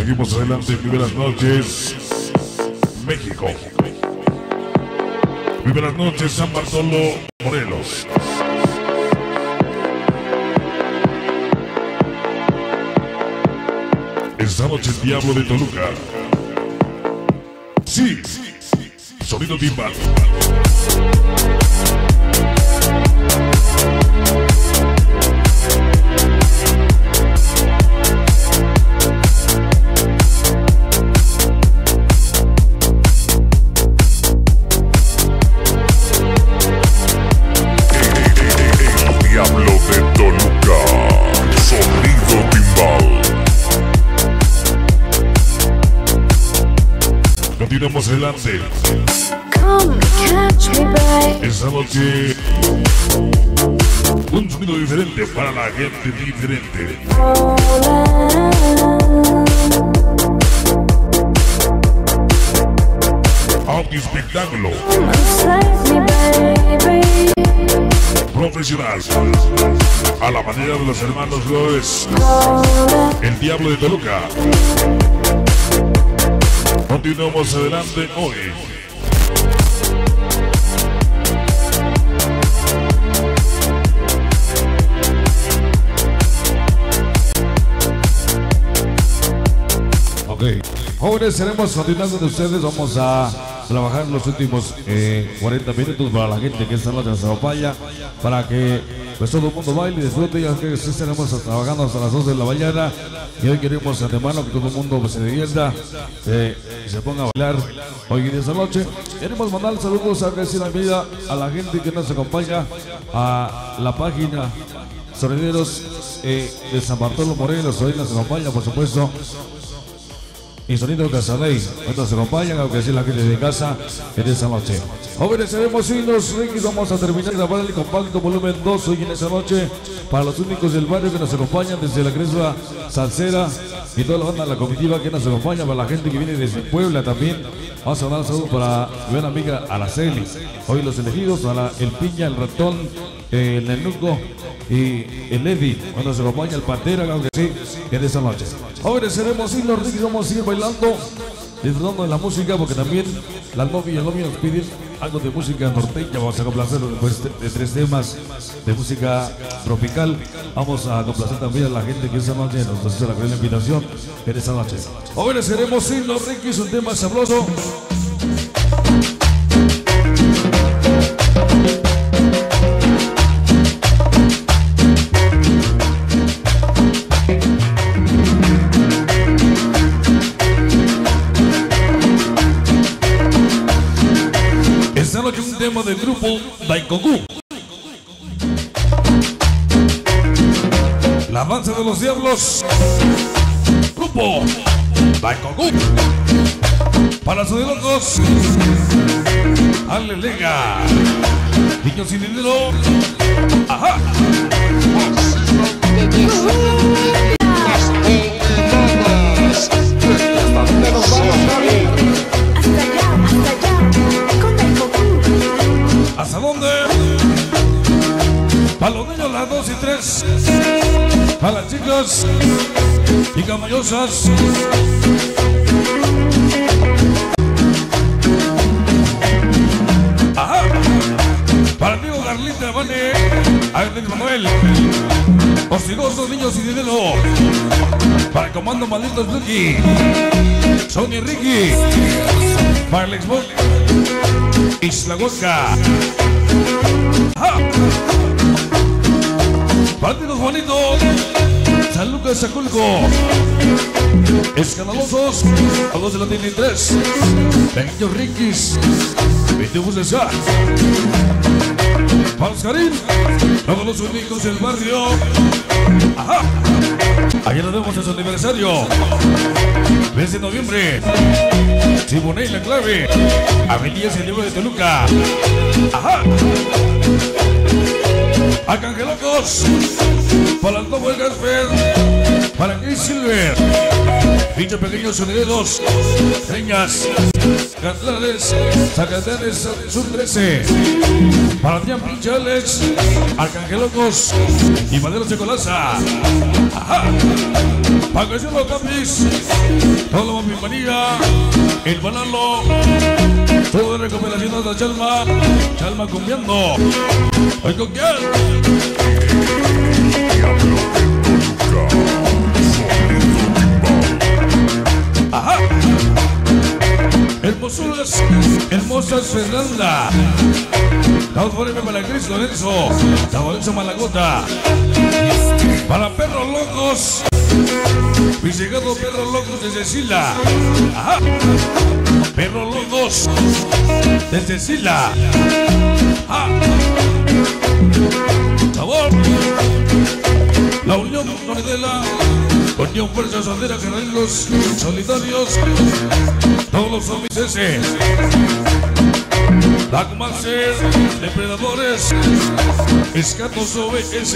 Seguimos adelante. Primeras noches. México. Primeras noches, San Bartolo, Morelos. Esta noche el Diablo de Toluca. Sí, sonido timbal. Esta noche un sonido diferente para la gente diferente. Audio espectáculo profesional. A la manera de los hermanos Flores, el Diablo de Toluca. Continuamos adelante hoy. Ok. Jóvenes, seremos continuando de ustedes. Vamos a trabajar los últimos eh, 40 minutos para la gente que esta noche nos acompaña. Para que pues todo el mundo baile disfrute. Ya que sí estaremos trabajando hasta las 2 de la mañana. Y hoy queremos antemano que todo el mundo se divierta. eh, se ponga a bailar hoy en esta noche. Queremos mandar saludos a la a la gente que nos acompaña a la página Sonideros eh, de San Bartolo Morelos. Hoy nos acompaña, por supuesto, y Sonido Casaney. Nos acompañan, aunque sí la gente de casa en esta noche. Jóvenes, seremos hilos, Ricky. Vamos a terminar de grabar el compacto volumen 2 hoy en esta noche. Para los únicos del barrio que nos acompañan desde la Crespa Salsera y toda la banda, la comitiva que nos acompaña, para la gente que viene desde Puebla también. Vamos a dar un saludo para mi buena amiga Araceli. Hoy los elegidos para el Piña, el Ratón, el Nenuco y el Eddie. Cuando se acompaña el Pantera, claro que sí, en esta noche. Jóvenes, seremos hilos, Ricky. Vamos a seguir bailando, disfrutando de la música, porque también las novias y novio nos piden algo de música norteña. Vamos a complacer después de, tres temas de música tropical. Vamos a complacer también a la gente que esta noche nos hace la gran invitación en esta noche. Jóvenes, seremos Ricky. Es un tema sabroso. Tema del grupo Daikoku. La danza de los diablos. Grupo Daikoku. Para sus locos. Alelega. Niños sin dinero. Ajá. Para los niños las 2 y 3. Para las chicas y camallosas. Ajá. Para el amigo Carlita, Vane, Agnes Manuel. Hostigosos niños y dinero. Para el comando malditos Lucky. Sony Ricky. Para el. Isla Huasca. Ajá. Partidos bonitos. San Lucas Aculco. Escandalosos. A dos de la tienen tres. Pequeños Rickies. Pitufos de Oscarín. Todos los únicos del barrio. Ajá. Ayer nos vemos en su aniversario. 3 de noviembre. Siboney la clave. Avenida Centro de Toluca. Ajá. Arcangelocos. Topo el Gasper. Para Chris Silver. Pinche pequeños sonideros. Señas. Catlares. Zacatanes Sur 13. Para Tian Pinche Alex. Arcangelocos. Y Maderos de Colaza. Ajá. Para que se lo tapis. Todo la bienvenida. El banalo. Todo de de Chalma. Chalma cumbiando. ¿Hoy con quién? Hermosuras, hermosas Fernanda. Estamos por para Cris Lorenzo. Lorenzo Malagota. Para perros locos. Visegado perros locos de Cecilia. Ajá. Perros locos de Cecilia. Ajá. La Unión Monedela. Unión Fuerza Sandera Guerreros Solidarios. Todos los zombies ese. Dagmaster, Depredadores, Escatos OBS,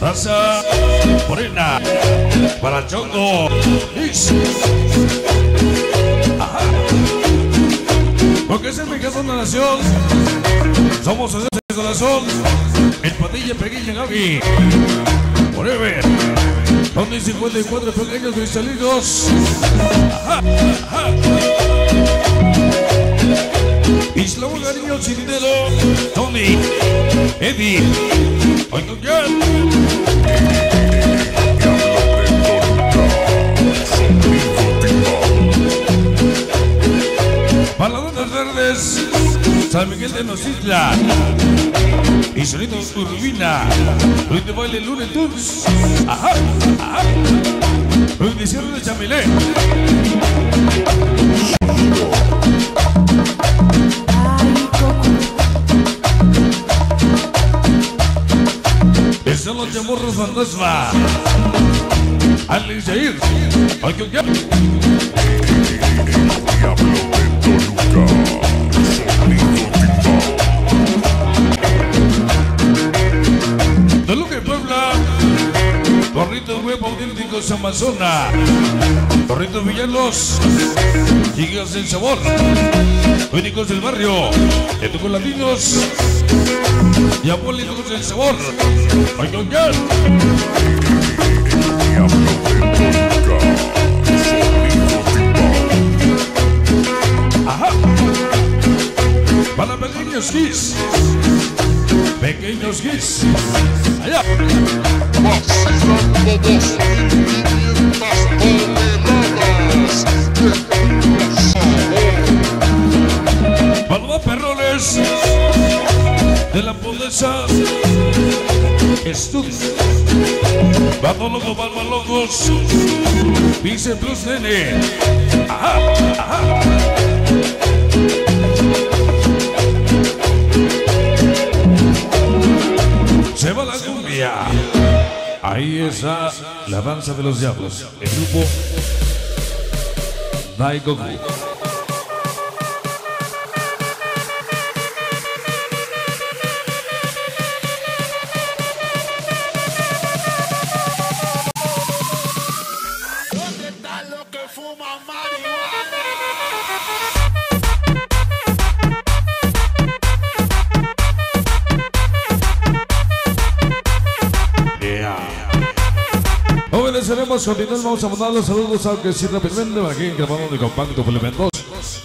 Raza Morena, para Chongo. Porque es el pecado de la nación. Somos de corazón. El patilla pequeña Gaby. Forever. Donde 54 pequeños cristalinos. Ajá. Isla Bulgario, sin dinero. Tony. Eddie. Timbal. Baladonas Verdes. San Miguel de Nositla. Y Sonido Urbina. Luis de Baile Lune Tunes. Ajá, ajá. Luis de Cierre de Chamilé. Están los chamorros fantasma. Alex Jair. Hoy con quién? Diablo de Toluca. Auténticos Amazona. Corritos Villanos. Gigas del Sabor. Únicos del Barrio. Educos Latinos. Y Apólitos del Sabor. Hoy De la pobreza. Estudio. Badólogo, Balbalogos. Vice Plus Nene. Ajá, ajá. Se va la cumbia. Ahí está la danza de los diablos. El grupo Daigoku. Obedeceremos, continuamos, vamos a mandar los saludos, aunque sí rápidamente, para que grabamos de compacto por elementos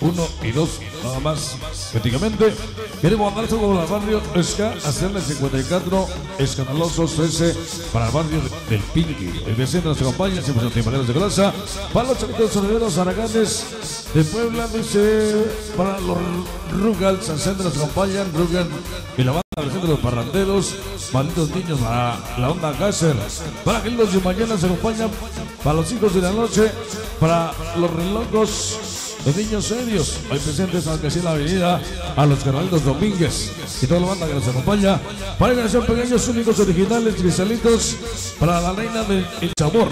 1 y 2, nada más, prácticamente. Queremos mandar saludos al barrio Esca, hacerle 54 escandalosos 13 para el barrio del Pinky. El vecino nos acompaña, siempre son timpaneros de grasa. Para los chavitos sonideros araganes de Puebla, dice, para los Rugals, Ancende nos acompañan, Rugal y la banda de los parranderos, malditos niños para la onda Gasser, para que los de mañana se acompañan, para los hijos de la noche, para los relojos de niños serios, hoy presentes en la avenida, a los carnalitos Domínguez y toda la banda que nos acompaña, para que sean pequeños, únicos, originales, cristalitos, para la reina del el sabor,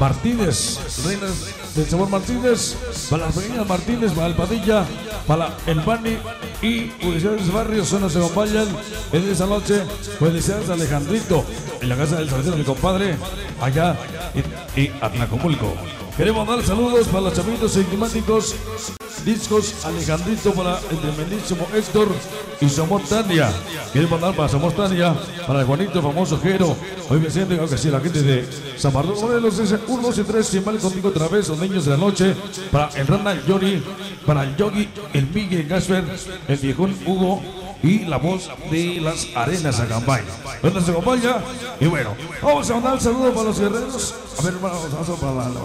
Martínez, reina del sabor Martínez, para las pequeñas Martínez, para el Padilla, para el Bani y Felicidades Barrio, son nos acompañan. En esa noche. A Alejandrito, en la casa del Salvador, mi compadre, allá y Atlacomulco. Queremos dar saludos para los chavitos enigmáticos. Discos Alejandrito para el tremendísimo Héctor y Somos Tania. Queremos dar para Somos Tania, para el Juanito famoso Jero. Hoy me siento, creo que sí, la gente de San Martín Morelos es 1, 2 y 3, si mal contigo otra vez, los niños de la noche. Para el Rana Johnny, para el Yogi, el Miguel Gasper, el viejón Hugo y la voz de las arenas Acambay. ¿Dónde se acompaña? Y bueno, vamos a mandar un saludo para los guerreros. A ver, vamos a para la, la.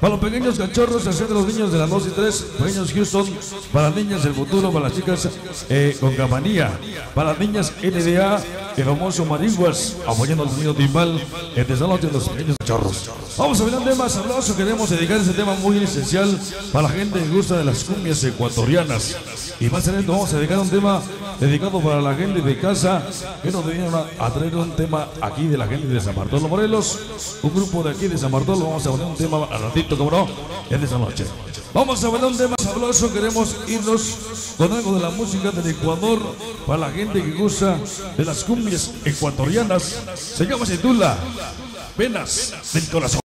Para los pequeños cachorros, hacer de los niños de las 2 y 3, pequeños Houston, para las niñas del futuro, para las chicas eh, con camanía, para las niñas NDA, el famoso Marihuas, apoyando al sonido timbal, el desalote de los pequeños cachorros. Vamos a ver un tema sabroso, queremos dedicar ese tema muy esencial para la gente que gusta de las cumbias ecuatorianas. Y más adelante vamos a dedicar un tema dedicado para la gente de casa que nos vinieron a, traer un tema aquí de la gente de San Bartolo Morelos. Un grupo de aquí de San Bartolo, vamos a poner un tema al ratito, como no, en esta noche. Vamos a poner un tema sabroso, queremos irnos con algo de la música del Ecuador para la gente que gusta de las cumbias ecuatorianas. Se llama Titula, Venas del Corazón.